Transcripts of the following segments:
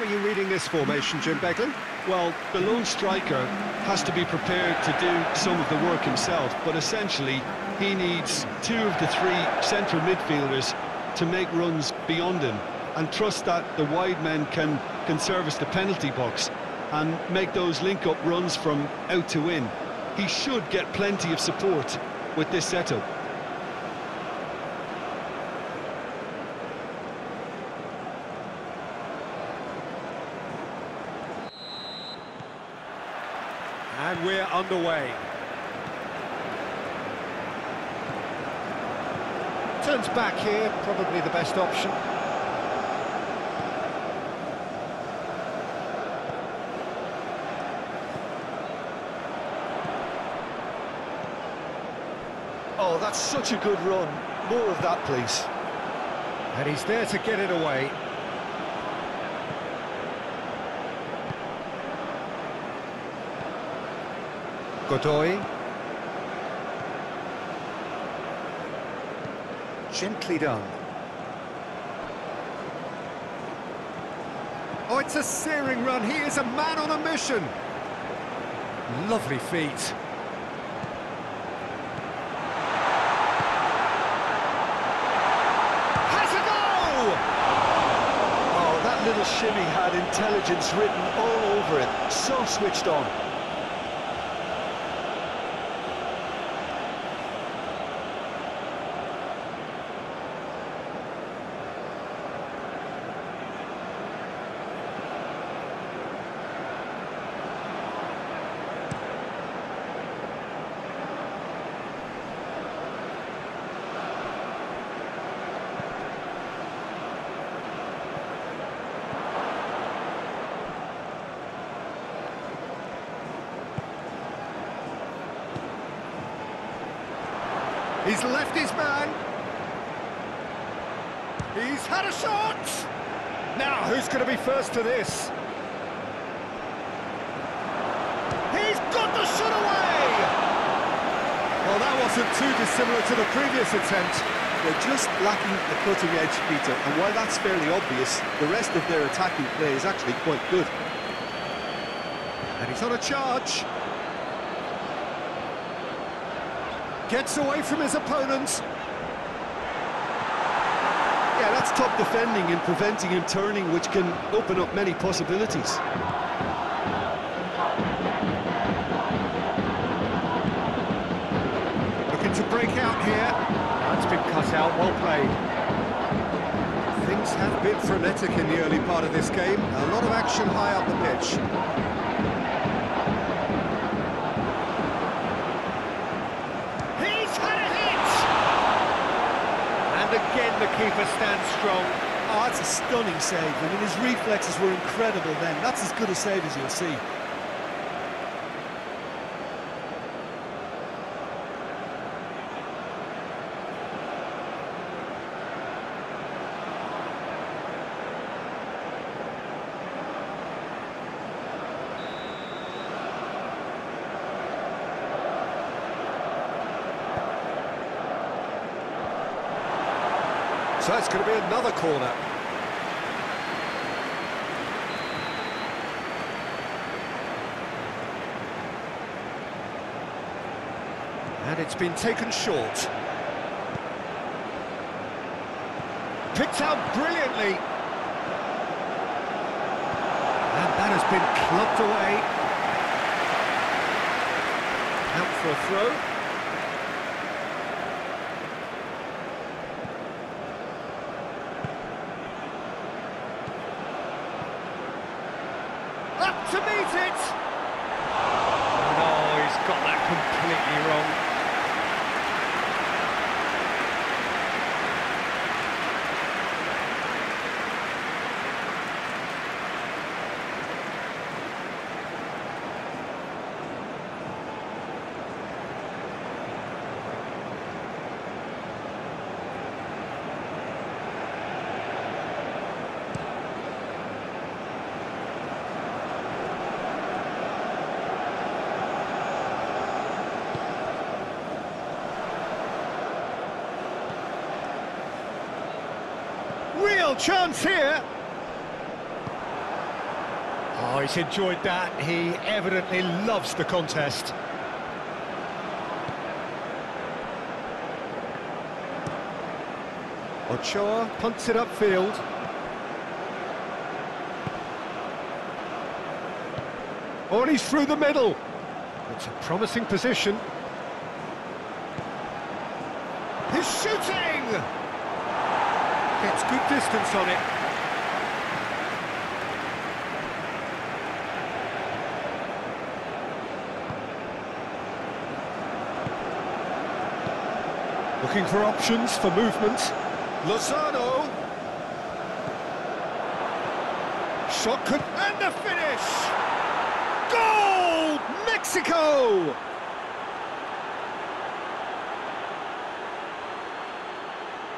are you reading this formation, Jim Beglin? Well, the lone striker has to be prepared to do some of the work himself, but essentially he needs two of the three central midfielders to make runs beyond him and trust that the wide men can, can service the penalty box and make those link-up runs from out to in. He should get plenty of support with this setup. And we're underway. Turns back here, probably the best option. Oh, that's such a good run. More of that, please. And he's there to get it away. Godoy. Gently done. Oh, it's a searing run. He is a man on a mission. Lovely feet. Has a goal! Oh, that little shimmy had intelligence written all over it. So switched on. He's left his man. He's had a shot. Now, who's going to be first to this? He's got the shot away! Well, that wasn't too dissimilar to the previous attempt. They're just lacking the cutting edge, Peter, and while that's fairly obvious, the rest of their attacking play is actually quite good. And he's on a charge. Gets away from his opponents. Yeah, that's top defending and preventing him turning, which can open up many possibilities. Looking to break out here. That's been cut out, well played. Things have been frenetic in the early part of this game. A lot of action high up the pitch. He's had a hit! And again the keeper stands strong. Oh, that's a stunning save. I mean, his reflexes were incredible then. That's as good a save as you'll see. So it's going to be another corner. And it's been taken short. Picked out brilliantly. And that has been clubbed away. Out for a throw. Up to meet it! No, he's got that completely wrong. Real chance here. Oh, he's enjoyed that. He evidently loves the contest. Ochoa punts it upfield. Oh, and he's through the middle. It's a promising position. He's shooting! Gets good distance on it. Looking for options for movement. Lozano. Shot could... And the finish! Goal! Mexico!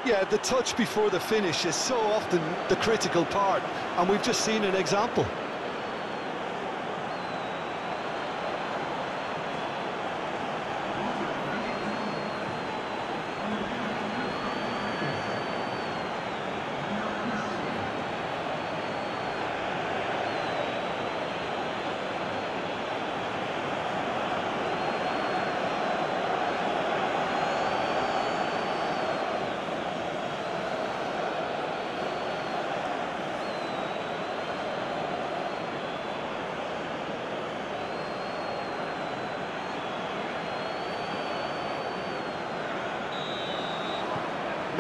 Yeah, the touch before the finish is so often the critical part, and we've just seen an example.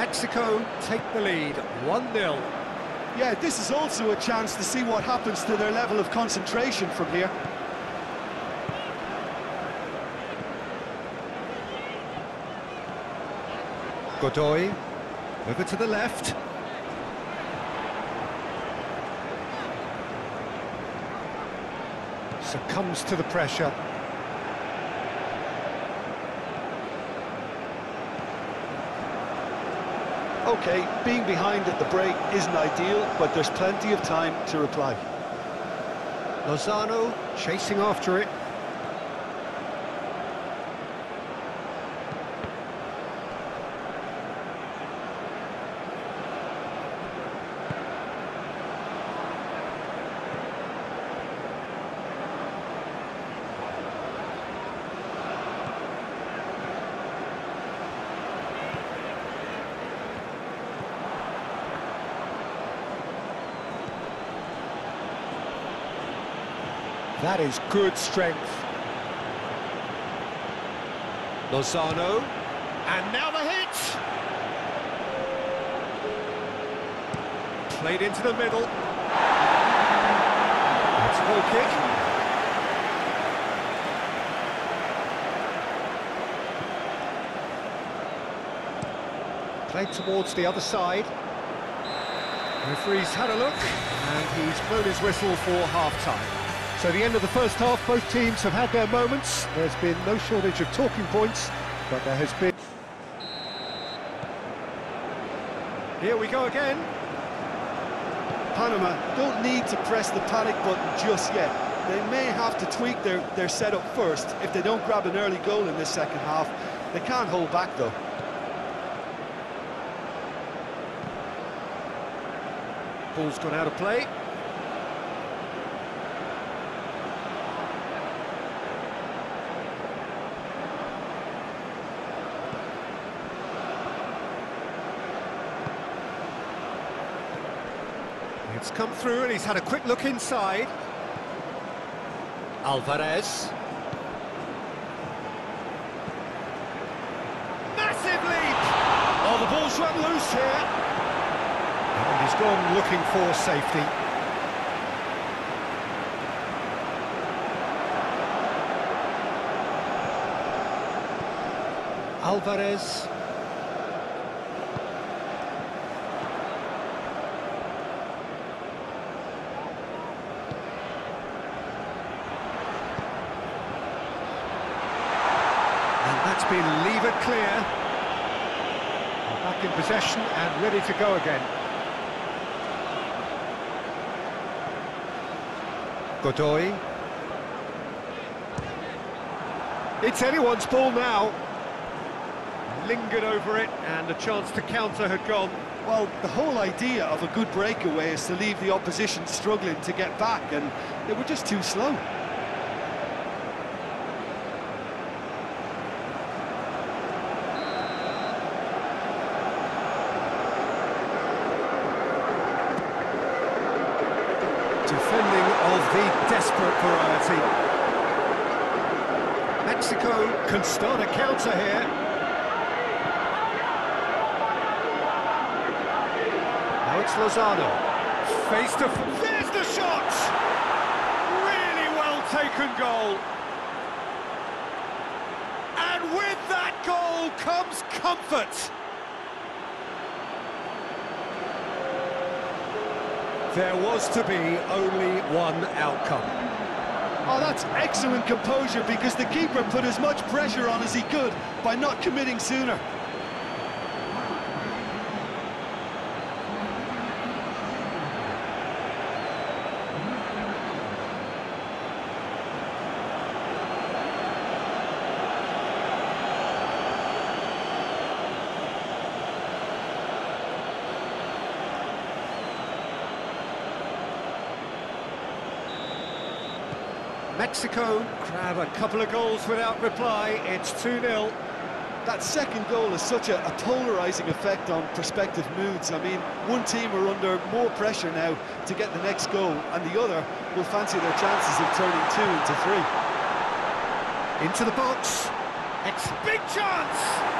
Mexico take the lead, 1-0. Yeah, this is also a chance to see what happens to their level of concentration from here. Godoy, over to the left. Succumbs to the pressure. Okay, being behind at the break isn't ideal, but there's plenty of time to reply. Lozano chasing after it. That is good strength. Lozano. And now the hit! Played into the middle. That's goal kick. Played towards the other side. Referee's had a look, and he's blown his whistle for half-time. So the end of the first half, both teams have had their moments. There's been no shortage of talking points, but there has been... Here we go again. Panama don't need to press the panic button just yet. They may have to tweak their, their setup first if they don't grab an early goal in this second half. They can't hold back, though. Ball's gone out of play. It's come through and he's had a quick look inside. Alvarez. Massive leap! Oh, the ball's run loose here. And he's gone looking for safety. Alvarez That's been levered clear. Back in possession and ready to go again. Godoy. It's anyone's ball now. Lingered over it and the chance to counter had gone. Well, the whole idea of a good breakaway is to leave the opposition struggling to get back, and they were just too slow. Defending of the desperate variety. Mexico can start a counter here. Now it's Lozano. Face to... There's the shot! Really well taken goal. And with that goal comes comfort. There was to be only one outcome. Oh, that's excellent composure because the keeper put as much pressure on as he could by not committing sooner. Mexico grab a couple of goals without reply. It's 2-0. That second goal has such a, a polarising effect on prospective moods. I mean, one team are under more pressure now to get the next goal, and the other will fancy their chances of turning two into three. Into the box. It's big chance!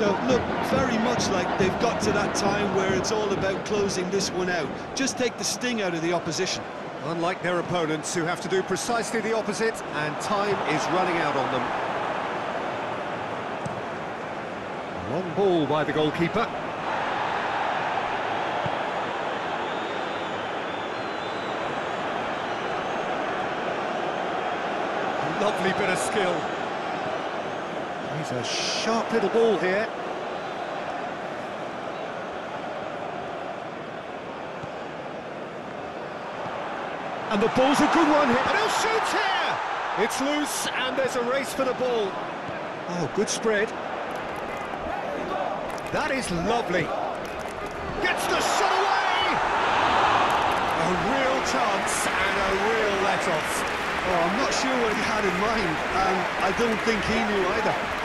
Mexico look very much like they've got to that time where it's all about closing this one out. Just take the sting out of the opposition. Unlike their opponents, who have to do precisely the opposite, and time is running out on them. Long ball by the goalkeeper. Lovely bit of skill. He's a sharp little ball here. And the ball's a good one here. And he'll shoot here! It's loose, and there's a race for the ball. Oh, good spread. That is lovely. Gets the shot away! A real chance and a real let-off. Oh, I'm not sure what he had in mind, and I don't think he knew either.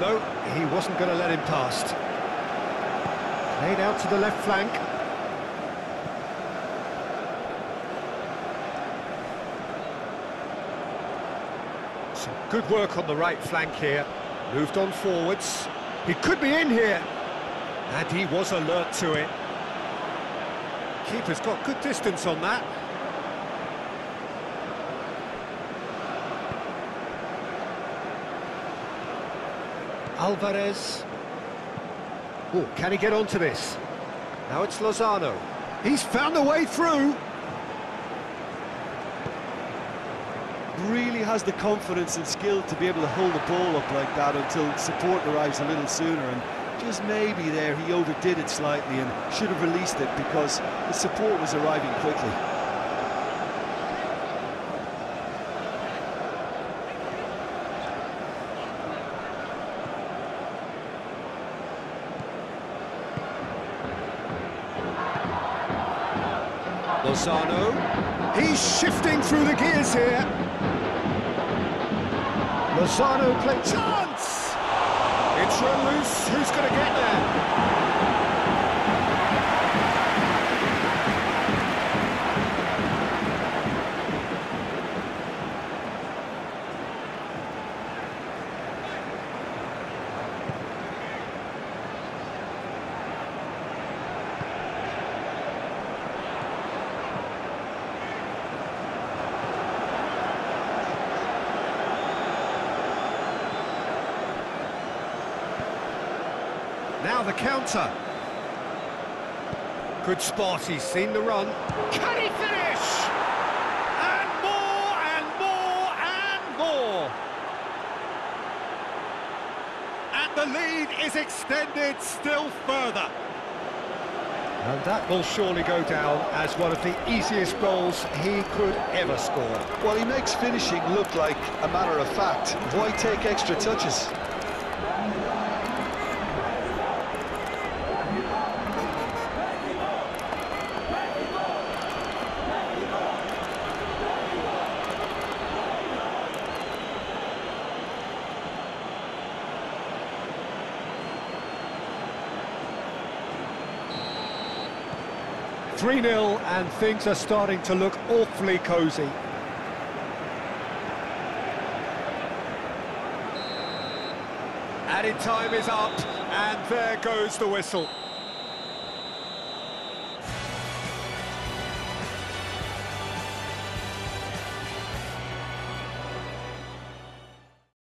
No, he wasn't going to let him past. Played out to the left flank. Some good work on the right flank here. Moved on forwards. He could be in here. And he was alert to it. Keeper's got good distance on that. Alvarez. Oh, can he get onto this? Now it's Lozano. He's found a way through. really has the confidence and skill to be able to hold the ball up like that until support arrives a little sooner and just maybe there he overdid it slightly and should have released it because the support was arriving quickly. Lozano, he's shifting through the gears here. Lozano play chance! It's loose, who's going to get there? Now the counter. Good spot, he's seen the run. Can he finish? And more, and more, and more. And the lead is extended still further. And that will surely go down as one of the easiest goals he could ever score. Well, he makes finishing look like a matter of fact. Why take extra touches? 3-0 and things are starting to look awfully cosy. Added time is up and there goes the whistle.